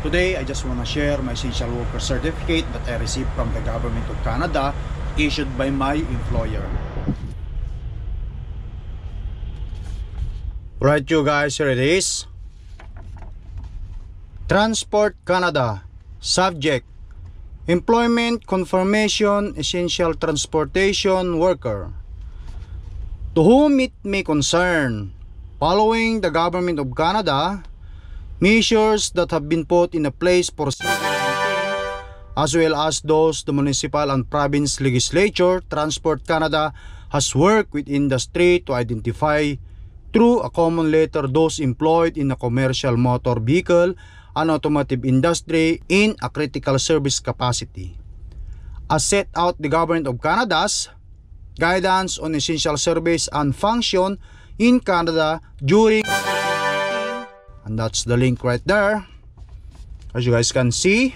Today, I just want to share my essential worker certificate that I received from the government of Canada issued by my employer. Right you guys, here it is. Transport Canada. Subject. Employment Confirmation Essential Transportation Worker. To whom it may concern, following the government of Canada, measures that have been put in place for as well as those the municipal and province legislature, Transport Canada has worked with industry to identify through a common letter those employed in a commercial motor vehicle and automotive industry in a critical service capacity. As set out the Government of Canada's guidance on essential service and function in Canada during and that's the link right there as you guys can see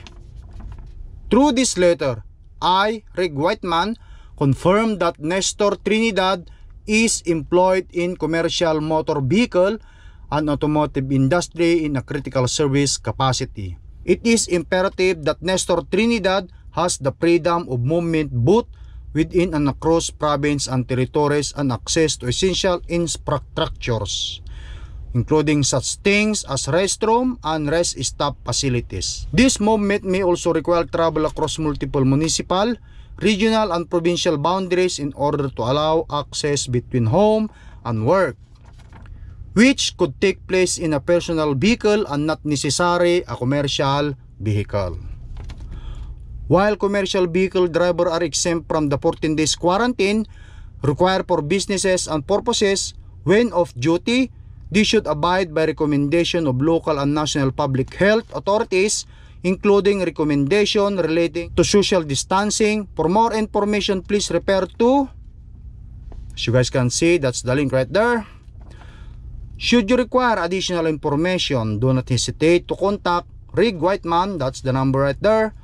through this letter I, Rick Whiteman, confirm that Nestor Trinidad is employed in commercial motor vehicle and automotive industry in a critical service capacity. It is imperative that Nestor Trinidad has the freedom of movement both within and across province and territories and access to essential infrastructures including such things as restroom and rest stop facilities. This movement may also require travel across multiple municipal, regional and provincial boundaries in order to allow access between home and work, which could take place in a personal vehicle and not necessarily a commercial vehicle. While commercial vehicle driver are exempt from the 14 days quarantine required for businesses and purposes when off duty, they should abide by recommendation of local and national public health authorities including recommendation relating to social distancing. For more information, please refer to as you guys can see, that's the link right there. Should you require additional information, do not hesitate to contact Rig Whiteman, that's the number right there.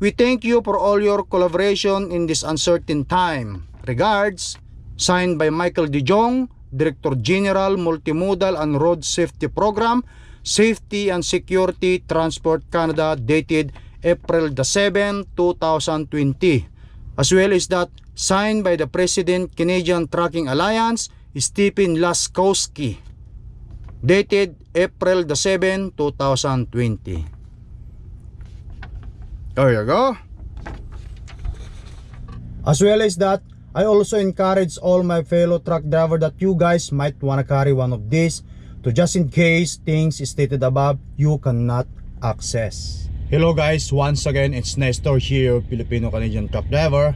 We thank you for all your collaboration in this uncertain time. Regards, signed by Michael De Jong, Director General Multimodal and Road Safety Program, Safety and Security Transport Canada dated April the 7, 2020. As well as that signed by the President Canadian Trucking Alliance, Stephen Laskowski dated April the 7, 2020. There you go. As well as that, I also encourage all my fellow truck driver that you guys might wanna carry one of these to just in case things stated above you cannot access. Hello guys, once again it's Nestor here, Filipino Canadian truck driver.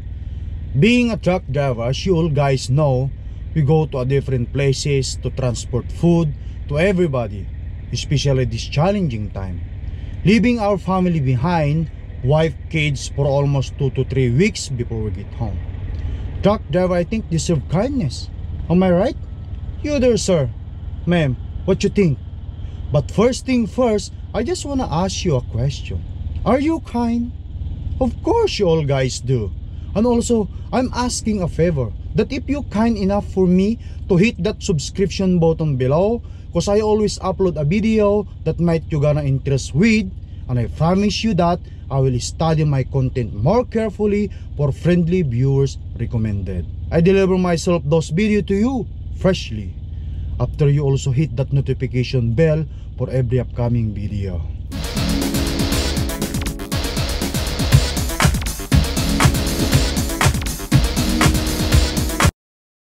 Being a truck driver, as you all guys know, we go to a different places to transport food to everybody, especially this challenging time. Leaving our family behind, wife, kids for almost 2 to 3 weeks before we get home. Truck driver, I think, deserve kindness. Am I right? You there, sir. Ma'am, what you think? But first thing first, I just wanna ask you a question. Are you kind? Of course you all guys do. And also, I'm asking a favor that if you kind enough for me to hit that subscription button below because I always upload a video that might you gonna interest with and I promise you that I will study my content more carefully for friendly viewers recommended. I deliver myself those video to you freshly after you also hit that notification bell for every upcoming video.